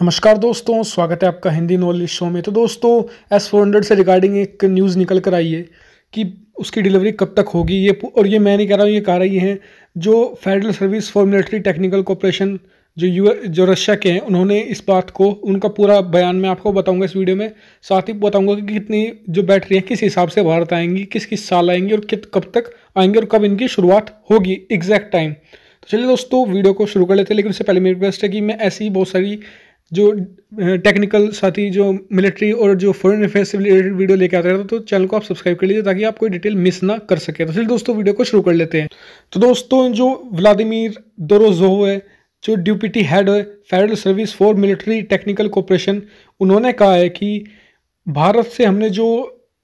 नमस्कार दोस्तों, स्वागत है आपका हिंदी नॉलेज शो में। तो दोस्तों, एस फोर हंड्रेड से रिगार्डिंग एक न्यूज़ निकल कर आई है कि उसकी डिलीवरी कब तक होगी, ये और ये मैं नहीं कह रहा हूँ, ये कह रही हैं जो federal service for military technical cooperation जो यू जो रशिया के हैं, उन्होंने इस बात को, उनका पूरा बयान मैं आपको बताऊँगा इस वीडियो में। साथ ही बताऊँगा कि कितनी जो बैटरी हैं, किस हिसाब से भारत आएँगी, किस किस साल आएँगी, और कित, कब तक आएँगे, और कब इनकी शुरुआत होगी एग्जैक्ट टाइम तो चलिए दोस्तों, वीडियो को शुरू कर लेते हैं, लेकिन उससे पहले मेरी रिक्वेस्ट है कि मैं ऐसी बहुत सारी जो टेक्निकल साथी जो मिलिट्री और जो फॉरेन अफेयर्स से रिलेटेड वीडियो लेके आता रहता तो चैनल को आप सब्सक्राइब कर लीजिए ताकि आप कोई डिटेल मिस ना कर सके। तो चलिए दोस्तों वीडियो को शुरू कर लेते हैं। तो दोस्तों, जो व्लादिमीर दोरोजोव है, जो ड्यूपिटी हेड है federal service for military technical cooperation उन्होंने कहा है कि भारत से हमने जो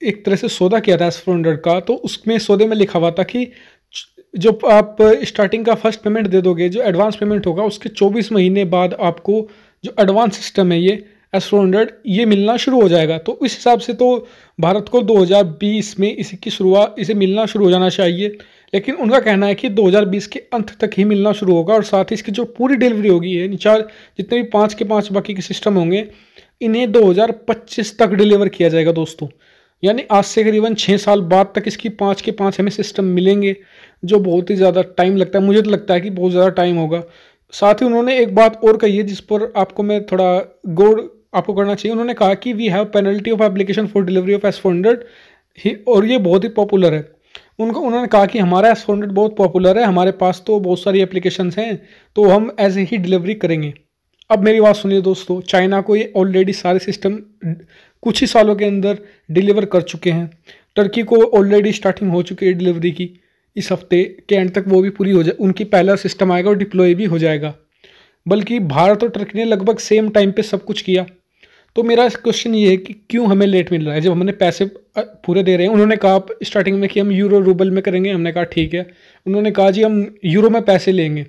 एक तरह से सौदा किया था एस फोर हंड्रेड का तो उसमें सौदे में लिखा हुआ था कि जो आप स्टार्टिंग का फ़र्स्ट पेमेंट दे दोगे, जो एडवांस पेमेंट होगा, उसके 24 महीने बाद आपको जो एडवांस सिस्टम है ये एस फोर हंड्रेड ये मिलना शुरू हो जाएगा। तो इस हिसाब से तो भारत को 2020 में इसी की शुरुआत इसे मिलना शुरू हो जाना चाहिए। लेकिन उनका कहना है कि 2020 के अंत तक ही मिलना शुरू होगा और साथ ही इसकी जो पूरी डिलीवरी होगी है चार, जितने भी पाँच के पाँच बाकी के सिस्टम होंगे, इन्हें 2025 तक डिलीवर किया जाएगा दोस्तों। यानी आज से करीबन छः साल बाद तक इसकी पाँच के पाँच हमें सिस्टम मिलेंगे, जो बहुत ही ज़्यादा टाइम लगता है। मुझे तो लगता है कि बहुत ज़्यादा टाइम होगा। साथ ही उन्होंने एक बात और कही है जिस पर आपको मैं थोड़ा गौर आपको करना चाहिए। उन्होंने कहा कि we have penalty of application for delivery of S four hundred और ये बहुत ही पॉपुलर है। उनको उन्होंने कहा कि हमारा एस फोर हंड्रेड बहुत पॉपुलर है। हमारे पास तो बहुत सारी एप्लीकेशन हैं। तो हम ऐसे ही डिलीवरी करेंगे। अब मेरी बात सुनिए दोस्तों। चाइना को ये ऑलरेडी सारे सिस्टम कुछ ही सालों के अंदर डिलीवर कर चुके हैं। टर्की को ऑलरेडी स्टार्टिंग हो चुकी है डिलीवरी की। इस हफ़्ते के एंड तक वो भी पूरी हो जाए उनकी पहला सिस्टम आएगा और डिप्लॉय भी हो जाएगा। बल्कि भारत और टर्की ने लगभग सेम टाइम पे सब कुछ किया। तो मेरा क्वेश्चन ये है कि क्यों हमें लेट मिल रहा है? जब हमने पैसे पूरे दे रहे हैं, उन्होंने कहा स्टार्टिंग में कि हम यूरो रूबल में करेंगे, हमने कहा ठीक है। उन्होंने कहा जी हम यूरो में पैसे लेंगे।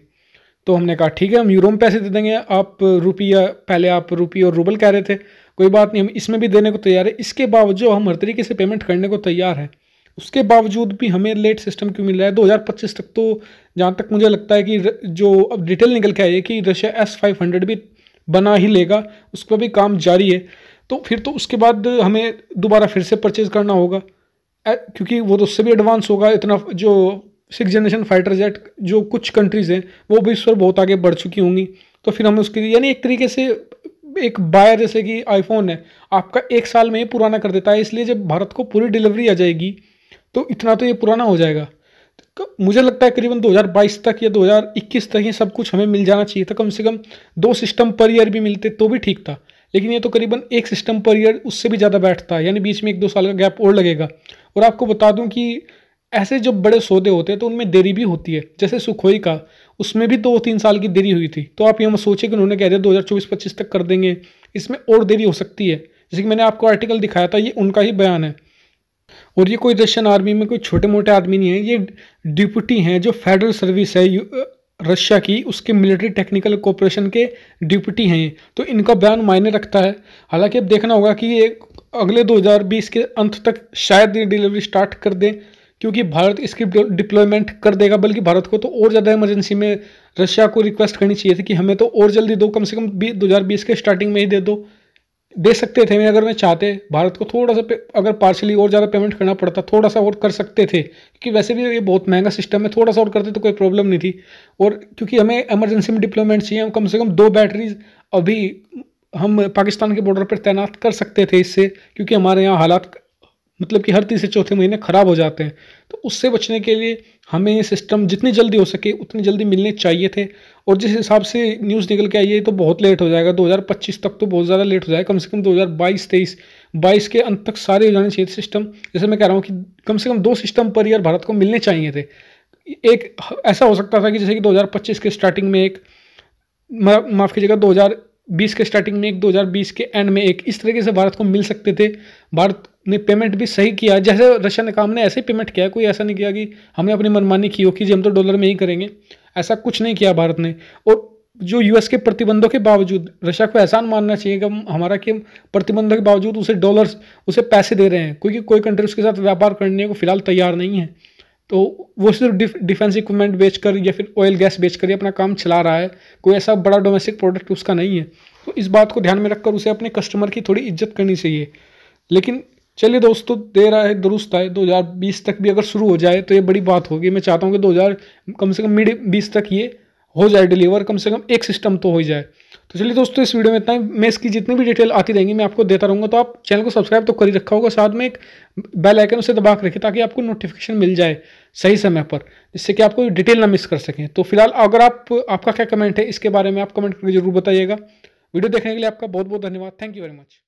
तो हमने कहा ठीक है, हम यूरो में पैसे दे देंगे, आप रुपया, पहले आप रुपये और रूबल कह रहे थे। कोई बात नहीं, हम इसमें भी देने को तैयार है। इसके बावजूद हम हर तरीके से पेमेंट करने को तैयार है। उसके बावजूद भी हमें लेट सिस्टम क्यों मिल रहा है? 2025 तक तो जहाँ तक मुझे लगता है कि जो अब डिटेल निकल के आई है कि रशिया एस फाइव हंड्रेड भी बना ही लेगा उस पर भी काम जारी है। तो फिर तो उसके बाद हमें दोबारा फिर से परचेज करना होगा। क्योंकि वो तो उससे भी एडवांस होगा, इतना जो सिक्स जनरेशन फाइटर जेट जो कुछ कंट्रीज़ हैं, वो भी इस पर बहुत आगे बढ़ चुकी होंगी। तो फिर हमें उसके लिए, यानी एक तरीके से एक बायर जैसे कि आईफोन है, आपका एक साल में ही पुराना कर देता है, इसलिए जब भारत को पूरी डिलीवरी आ जाएगी तो इतना तो ये पुराना हो जाएगा। तो मुझे लगता है करीबन 2022 तक या 2021 तक ये सब कुछ हमें मिल जाना चाहिए था। कम से कम दो सिस्टम पर ईयर भी मिलते तो भी ठीक था। लेकिन ये तो करीबन एक सिस्टम पर ईयर उससे भी ज़्यादा बैठता है। यानी बीच में एक दो साल का गैप और लगेगा। और आपको बता दूँ कि ऐसे जो बड़े सौदे होते हैं तो उनमें देरी भी होती है। जैसे सुखोई का, उसमें भी दो तीन साल की देरी हुई थी। तो आप ये हम सोचे कि उन्होंने कह दिया दो हज़ार तक कर देंगे। इसमें और देरी हो सकती है। जैसे कि मैंने आपको आर्टिकल दिखाया था, ये उनका ही बयान है। और ये कोई रशियन आर्मी में कोई छोटे मोटे आदमी नहीं है, ये डिप्यूटी हैं जो फेडरल सर्विस है रशिया की, उसके मिलिट्री टेक्निकल कोऑपरेशन के डिप्यूटी हैं। तो इनका बयान मायने रखता है। हालाँकि अब देखना होगा कि ये अगले 2020 के अंत तक शायद ये डिलीवरी स्टार्ट कर दें, क्योंकि भारत इसकी डिप्लॉयमेंट कर देगा, बल्कि भारत को तो और ज़्यादा इमरजेंसी में रशिया को रिक्वेस्ट करनी चाहिए थी कि हमें तो और जल्दी दो, कम से कम दो हज़ार बीस के स्टार्टिंग में ही दे दो। दे सकते थे, अगर मैं चाहते भारत को थोड़ा सा अगर पार्शली और ज़्यादा पेमेंट करना पड़ता, थोड़ा सा और कर सकते थे, क्योंकि वैसे भी ये बहुत महँगा सिस्टम है, थोड़ा सा और करते तो कोई प्रॉब्लम नहीं थी। और क्योंकि हमें एमरजेंसी में डिप्लोमेंट चाहिए कम से कम दो बैटरीज अभी हम पाकिस्तान के बॉर्डर पर तैनात कर सकते थे इससे, क्योंकि हमारे यहाँ हालात मतलब कि हर तीसरे, चौथे महीने ख़राब हो जाते हैं। तो उससे बचने के लिए हमें ये सिस्टम जितनी जल्दी हो सके, उतनी जल्दी मिलने चाहिए थे। और जिस हिसाब से न्यूज़ निकल के आई है तो बहुत लेट हो जाएगा। 2025 तक तो बहुत ज़्यादा लेट हो जाएगा। कम से कम 2022 23 22 के अंत तक सारे हो जाने चाहिए सिस्टम जैसे मैं कह रहा हूँ कि कम से कम दो सिस्टम पर ईयर भारत को मिलने चाहिए थे। एक ऐसा हो सकता था कि जैसे कि 2025 के स्टार्टिंग में एक माफ़ कीजिएगा 2020 के स्टार्टिंग में एक 2020 के एंड में एक, इस तरीके से भारत को मिल सकते थे। भारत ने पेमेंट भी सही किया। जैसे रशिया ने काम ने ऐसे ही पेमेंट किया कोई ऐसा नहीं किया कि हमने अपनी मनमानी की हो कि जी हम तो डॉलर में ही करेंगे। ऐसा कुछ नहीं किया भारत ने। और जो यूएस के प्रतिबंधों के बावजूद रशिया को एहसान मानना चाहिए कि हमारा कि प्रतिबंधों के बावजूद उसे डॉलर्स उसे पैसे दे रहे हैं। क्योंकि कोई कंट्री उसके साथ व्यापार करने को फ़िलहाल तैयार नहीं है। तो वो सिर्फ़ डिफ, डिफेंस इक्विपमेंट बेचकर या फिर ऑयल गैस बेचकर ही अपना काम चला रहा है। कोई ऐसा बड़ा डोमेस्टिक प्रोडक्ट उसका नहीं है। तो इस बात को ध्यान में रखकर उसे अपने कस्टमर की थोड़ी इज़्ज़त करनी चाहिए। लेकिन चलिए दोस्तों दे रहा है दुरुस्त है 2020 तक भी अगर शुरू हो जाए तो ये बड़ी बात होगी। मैं चाहता हूँ कि 2000 कम से कम मिड बीस तक ये हो जाए डिलीवर, कम से कम एक सिस्टम तो हो ही जाए। तो चलिए दोस्तों, इस वीडियो में इतना ही। मैं इसकी जितनी भी डिटेल आती रहेंगी मैं आपको देता रहूँगा। तो आप चैनल को सब्सक्राइब तो कर ही रखा होगा, साथ में एक बेल आइकन उसे दबा के रखिए ताकि आपको नोटिफिकेशन मिल जाए सही समय पर, जिससे कि आपको डिटेल ना मिस कर सकें। तो फ़िलहाल अगर आप, आपका क्या कमेंट है, इसके बारे में आप कमेंट करके ज़रूर बताइएगा। वीडियो देखने के लिए आपका बहुत बहुत धन्यवाद। Thank you very much